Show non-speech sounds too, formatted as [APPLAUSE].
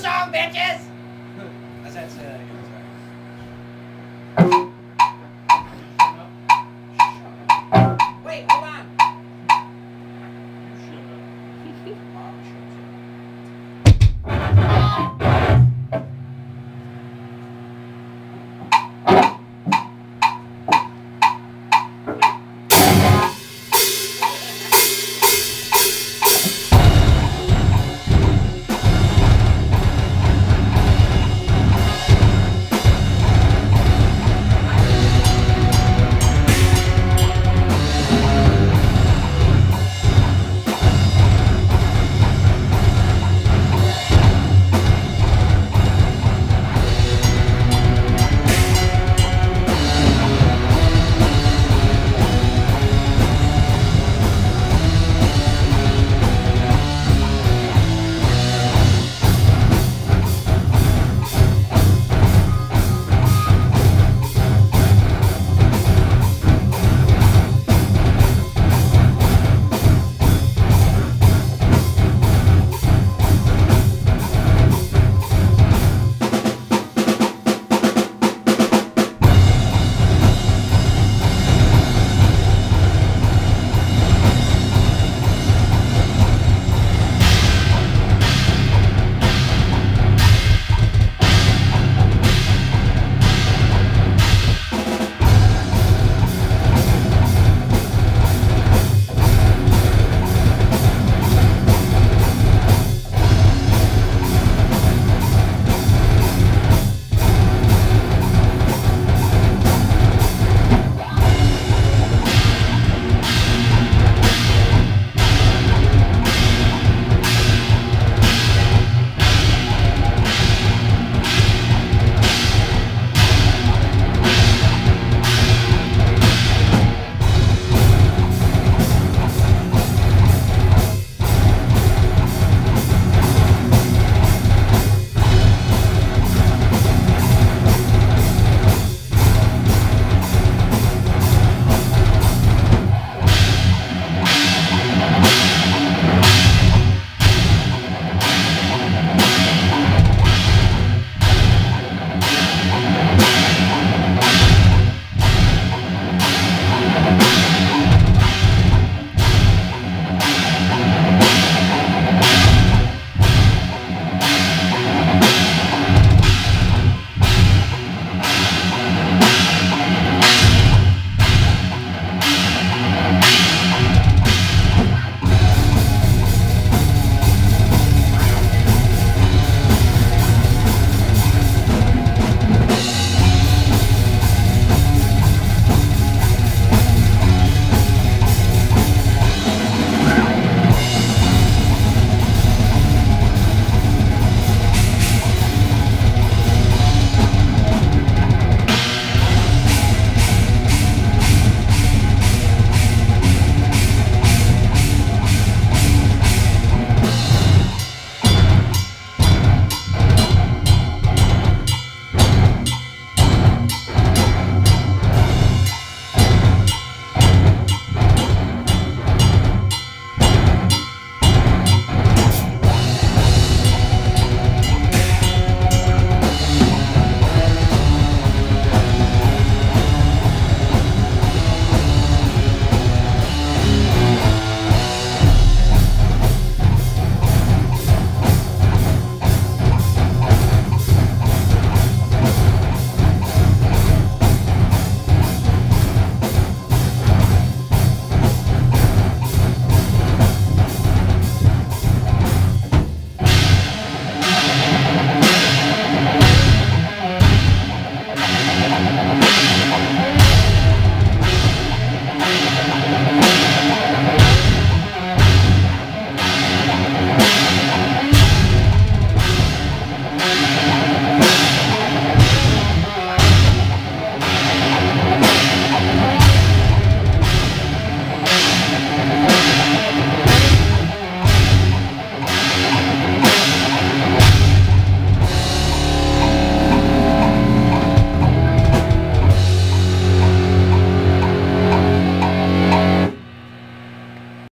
song, bitches! [LAUGHS] I said say that again.